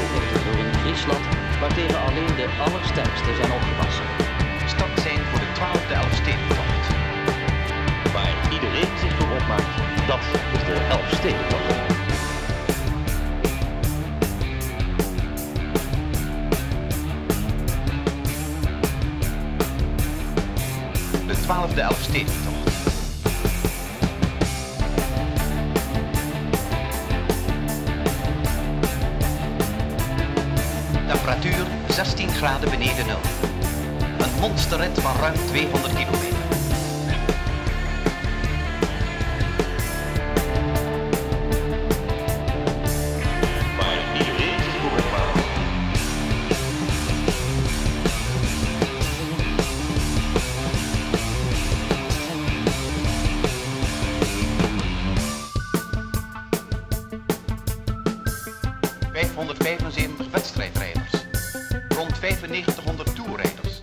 verovert door een Friesland waar tegen alleen de allersterkste zijn opgepassen. Stad zijn voor de 12e Elfstedentocht. Waar iedereen zich voor opmaakt, dat is de 11ste Elfstedentocht. De 12e Elfstedentocht. Temperatuur 16 graden beneden nul. Een monsterrit van ruim 200 kilometer. 9500 toerrijders,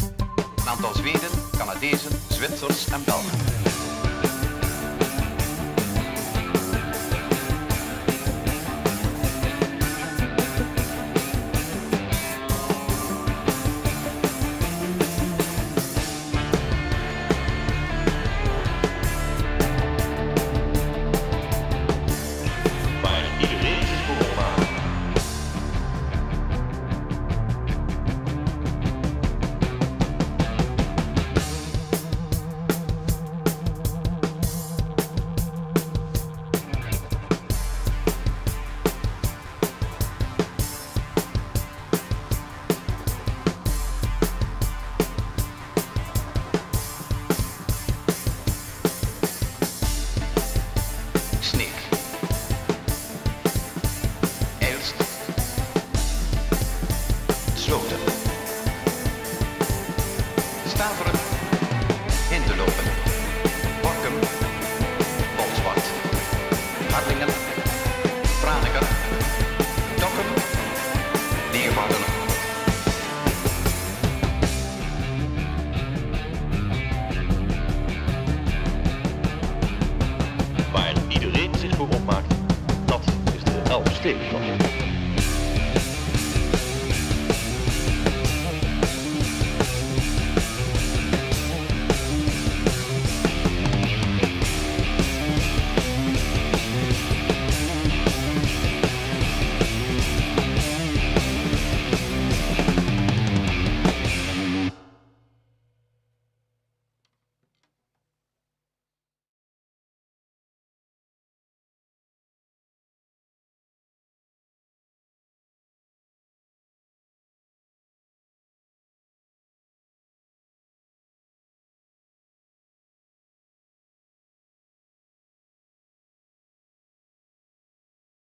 een aantal Zweden, Canadezen, Zwitsers en Belgen. Staveren. Hinderlopen. Borkum. Bolsward. Harlingen. Franeker. Dokkum. Leeuwarden. Waar iedereen zich voor opmaakt, dat is de Elfstedentocht.